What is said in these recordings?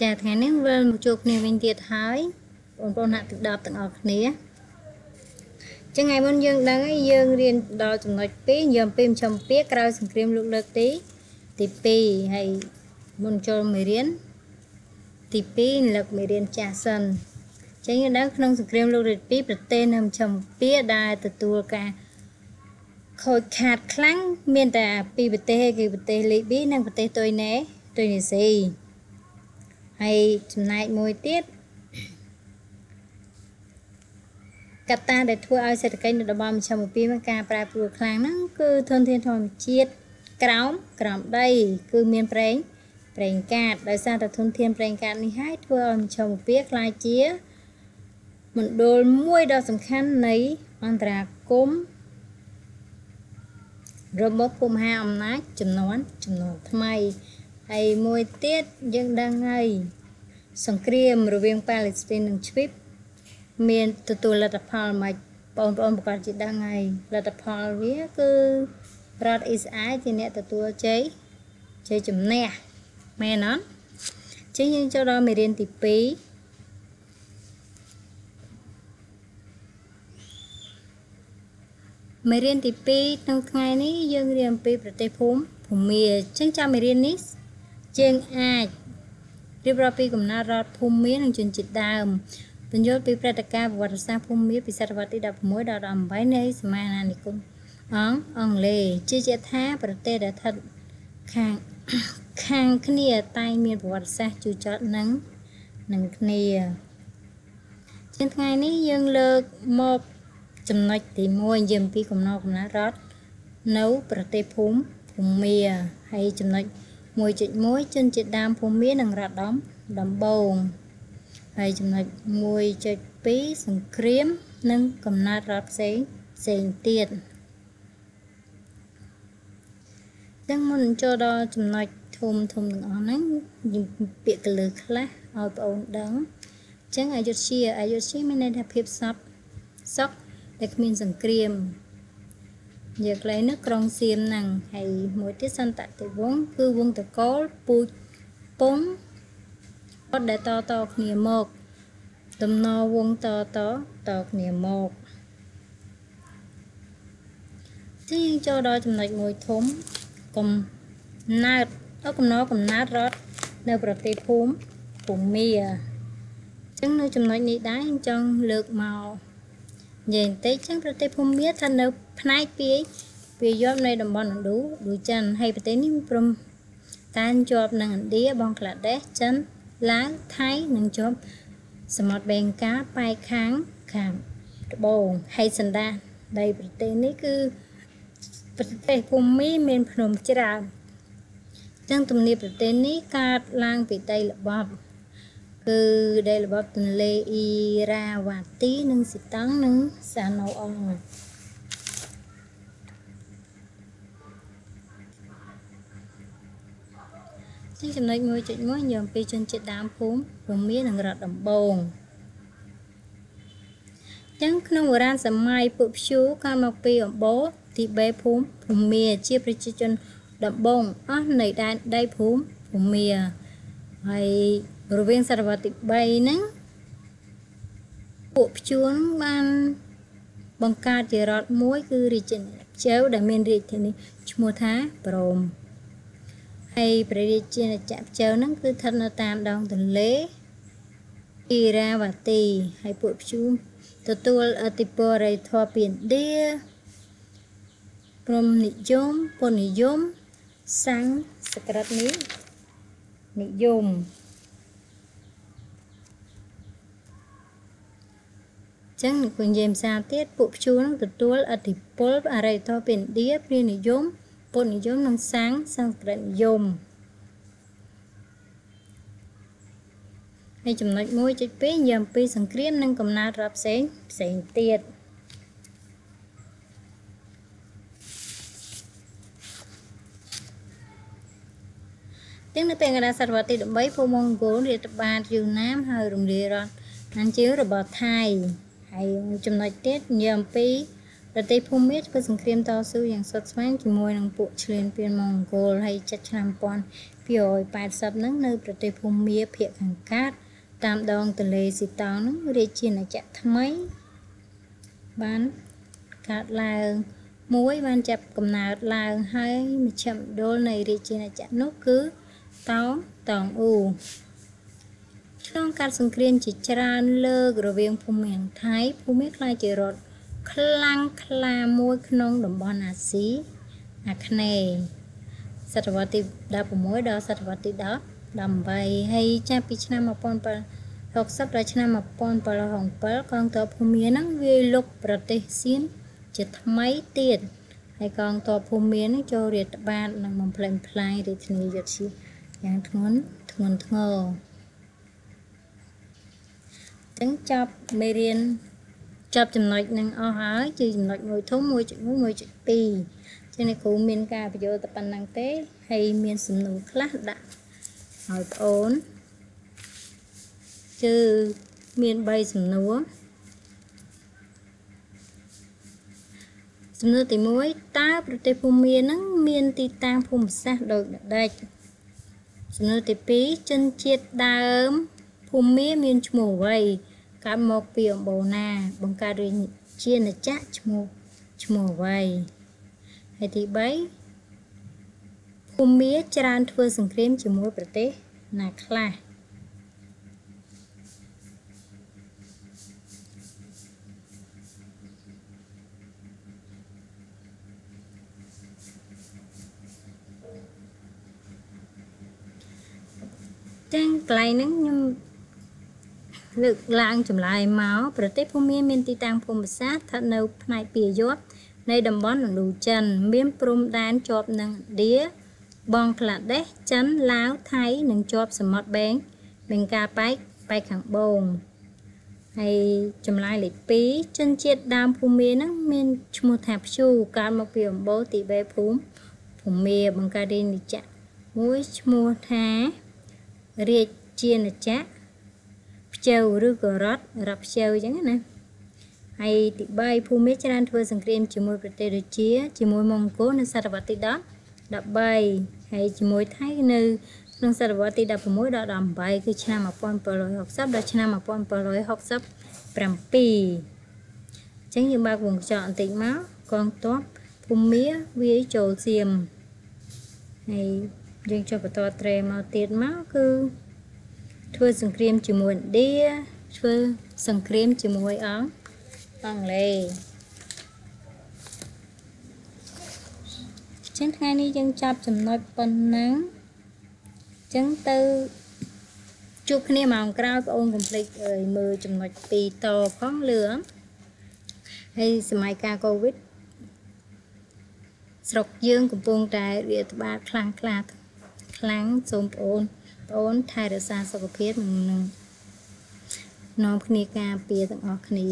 ចាថ្ងៃនេះវិលមកជួបគ្នាវិញទៀតហើយបងប្អូនអ្នកទឹកដប់ទាំងអស់គ្នាចឹងថ្ងៃមុនយើងដឹងហើយយើងរៀនដល់ចំណុច2យើងពីមចំពាកក្រោយសង្គ្រាមលោកលើកទីទី2ហើយមុនចូលមេរៀនទី2លើកមេរៀនចាស់សិនចឹងយើងដឹងក្នុងសង្គ្រាមលោកលើកទី2ប្រទេសនៅចំពាដែលទទួលការខូចខាតខ្លាំងមានតែពីរប្រទេសគឺប្រទេសលីប៊ីនិងប្រទេសតុយណេតុយនីស៊ី ហើយចំណែកមួយទៀតកត្តាដែលធ្វើឲ្យសេដ្ឋកិច្ចនៅតំបន់មជ្ឈមពីមានការប្រែប្រួលខ្លាំងហ្នឹងគឺធនធានធម្មជាតិក្រោមក្រោមដី គឺមានប្រេងប្រេងកាតដោយសារតែធនធានប្រេងកាតនេះហើយធ្វើឲ្យមជ្ឈមពីខ្លាយជាមណ្ឌលមួយដ៏សំខាន់នៃអន្តរាគមរបបភូមិហាអំណាចចំនួនចំនួនថ្មី ហើយមួយទៀតយើងដឹងហើយសង្គ្រាមរវាងប៉ាឡេស្ទីននិងជ្វីបមានទទួលលទ្ធផលមកបងប្អូនប្រកាសជាដឹងហើយលទ្ធផលវាគឺរដ្ឋអ៊ីស្រាអែលជាអ្នកទទួលជ័យជ័យជំនះមែនអត់ចឹងយើងចូលដល់មេរៀនទី2មេរៀនទី2ក្នុងថ្ងៃនេះយើងរៀនអំពីប្រទេសភូមិភូមាអញ្ចឹងចាំមេរៀននេះ យើងអាចរៀបរាប់ពីកំណើតរដ្ឋភូមានិងជនជាតិដើមពន្យល់ពីព្រឹត្តិការណ៍ប្រវត្តិសាស្ត្រភូមាពីសតវត្សទី16ដល់18នៃសម័យអាណានិគមអង្គអង់គ្លេសជាជាថាប្រទេសដែលស្ថិតខាងខាងគ្នាតែមានប្រវត្តិសាស្ត្រជូរចត់នឹងនឹងគ្នាជាថ្ងៃនេះយើងលើកមកចំណុចទី1យើងពីកំណត់កំណត់រដ្ឋនៅប្រទេសភូមិភូមាហើយចំណុច 1.1ជនជាតិដើមភូមានិងរដ្ឋដំដំបងហើយចំណុច1.2សង្គ្រាម និងកំណត់រដ្ឋផ្សេងផ្សេងទៀតទាំងមុនចូលដល់ចំណុចធំធំទាំងអស់ហ្នឹងយើងពាក្យកលើខ្លះឲ្យបងអូនដឹងអញ្ចឹងអយុធ្យាអយុធ្យាមានន័យថាភាពសពសុខដែលគ្មានសង្គ្រាម យកកន្លែងនេះក្រុងសៀមហ្នឹងហើយមួយទៀតសន្តតិវងគឺវងតកលពូជពងអត់ដែលតតគ្នាមកដំណវងតតតគ្នាមកទីយើងចូលដល់ចំណុចមួយធំកំណើតដល់កំណត់កំណើតរដ្ឋនៅប្រទេសភូមិភូមាអញ្ចឹងនៅចំណុចនេះដែរខ្ញុំចង់លើកមក និយាយបន្តិចចឹងប្រទេសភូមាថានៅផ្នែកពីវាយប់នៃតំបន់ឥណ្ឌូដូចចិនហើយប្រទេសនេះព្រមតានជាប់នឹងឥណ្ឌាបង់ក្លាដេសចិនឡាវថៃនិងជាប់សមុទ្របេងកាប៉ែកខាងខាងត្បូងហើយសណ្ដានដីប្រទេសនេះគឺប្រទេសភូមិមានភ្នំច្រើនចឹងទំនាបប្រទេសនេះកើតឡើងពីដីល្បាប់ គឺដីល្បាប់ទន្លេអ៊ីរ៉ាវ៉ាទីនិងស៊ីតង់និងសាណូអងជាចំណុច1.1យើងពីជនជាតិដើមភូមិភូមិនិងរដ្ឋដំបងចឹងក្នុងបុរាណសម័យពួកព្យូកើតមកពីអំបូរទីបេភូមិភូមាជាប្រជាជនដំបងអស់នៃដែនដីភូមិភូមាហើយ រវាងសតវត្សទី3ហ្នឹងពួកព្យួនបានបង្កើតជារដ្ឋមួយគឺរាជាណាចក្រដែលមានរាជធានីឈ្មោះថាព្រមហើយព្រះរាជាណាចក្រភ្ជៅហ្នឹងគឺស្ថិតនៅតាមដងទន្លេអ៊ីរ៉ាវ៉ាទីហើយពួកព្យួនទទួលអធិបតេយ្យធម៌ពីឥណ្ឌាព្រមនិយមពុននិយមសាំងសក្រិតនេះនិយម ចឹងនិយាយភាសាទៀតពួកព្យួរនឹងទទួលអធិពលអរិយធម៌ពីឥណ្ឌាព្រានិយមពុទ្ធនិយមនិងសាំងសំស្ក្រឹតនិយមហើយចំណុច1.2យើងពីសង្គ្រាមនិងកំណើតរដ្ឋផ្សេងផ្សេងទៀតទាំងនៅពេលកណ្ដាលសតវត្សទី13ភូមិម៉ុងហ្គោលរាតត្បាតយូណាមហើយរំលាយរដ្ឋអានជារបស់ថៃ ហើយចំណុចទៀតនិយាយអំពីប្រទេសភូមាធ្វើសង្គ្រាមតស៊ូយ៉ាងសុតស្វែងជាមួយនឹងពួកឈ្លានពានម៉ុងហ្គោលហើយចិត្តឆ្នាំ1280ហ្នឹងនៅប្រទេសភូមាភាគខាងកើតតាមដងទន្លេស៊ីតោងហ្នឹងរាជាណាចក្រថ្មីបានកើតឡើងមួយបានចាប់កំណើតឡើងហើយមជ្ឈមណ្ឌលនៃរាជាណាចក្រនោះគឺតោងតងអ៊ូ ក្នុងការសង្គ្រាមជាច្រើនលើករវាងភូមិនិងថៃភូមិខ្លាយជារដ្ឋខ្លាំងក្លាមួយក្នុងតំបន់អាស៊ីអាគ្នេយ៍សតវត្សទី16ដល់សតវត្សទី18ហើយចាប់ពីឆ្នាំ1760ដល់ឆ្នាំ1767កងទ័ពភូមានឹងវាយលុកប្រទេសសៀមជាថ្មីទៀតហើយកងទ័ពភូមានឹងចូលរាតត្បាតនិងបំផ្លិចផ្លាញរាជធានីយុធ្យាយ៉ាងធ្ងន់ធ្ងន់ធ្ងរ ចឹងចប់មេរៀនចប់ចំណុចនឹងអស់ហើយជាចំណុចមួយធំ1.1 1.2ចឹងអ្នកគ្រូមានការបញ្យល់តែប៉ុណ្្នឹងទេហើយមានសំណួរខ្លះដាក់ឲ្យបងអូនគឺមាន3សំណួរសំណួរទី1តើប្រទេសភូមានឹងមានទីតាំងភូមិសាស្ត្រដូចដេចសំណួរទី2ជនជាតិដើមភូមាមានឈ្មោះអ្វី កើតមកពីអំបូរណា បង្កើតរាជាណាចក្រឈ្មោះឈ្មោះអ្វីហើយទី3ភូមាច្រើនធ្វើសង្គ្រាមជាមួយប្រទេសណាខ្លះចឹងកន្លែងហ្នឹងខ្ញុំ លើកឡើងចម្លើយមកប្រទេសភូមាមានទីតាំងភូមិសាស្ត្រស្ថិតនៅផ្នែកពាយ័ព្យនៃតំបន់ឥណ្ឌូចិន មានព្រំដែនជាប់នឹងឥណ្ឌាបង់ក្លាដេសចិនឡាវថៃនិងជាប់សមុទ្របេងបេងកាប៉ែកប៉ែកខាងបូងហើយចម្លើយលេខ2ជនជាតិដើមភូមាហ្នឹងមានឈ្មោះថាព្យូកើតមកពីអំបូរទីបេភូមិភូមាបង្កើតរាជនិច្ចមួយឈ្មោះថារាជាណាចក្រ ខ្ជើឬក៏រត់រត់ខ្ជើអញ្ចឹងណាហើយទី3ភូមិច្រើនធ្វើសង្គ្រាមជាមួយប្រទេសដូចជា ជាមួយម៉ុងហ្គោលនៅសតវត្សទី10 13ហើយជាមួយថៃនៅក្នុងសតវត្សទី16ដល់18គឺឆ្នាំ1760ដល់ឆ្នាំ1767អញ្ចឹងយើងបើកវងកញ្ចក់បន្តិចមកកងទ័ពភូមាវាយចូលសៀមហើយយើងចុះបន្តត្រេមកទៀតមកគឺ ធ្វើសង្គ្រាមជាមួយឥណ្ឌាធ្វើសង្គ្រាមជាមួយអង់អង់គ្លេសចឹងថ្ងៃនេះយើងចាប់ចំណុចប៉ុណ្ណឹងចឹងទៅជួបគ្នាម៉ោងក្រោយបងអូនកុំភ្លេចមើលចំណុច2តផងលឿងហើយសម័យកាលកូវីដស្រុកយើងកំពុងតែរាតត្បាតខ្លាំងខ្លាខ្លាំងសូមបងអូនប្អូនថែរក្សាសុខភាពនិងនាំគ្នាការពារទាំងអស់គ្នា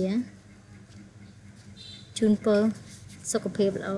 ជូនពរសុខភាពល្អ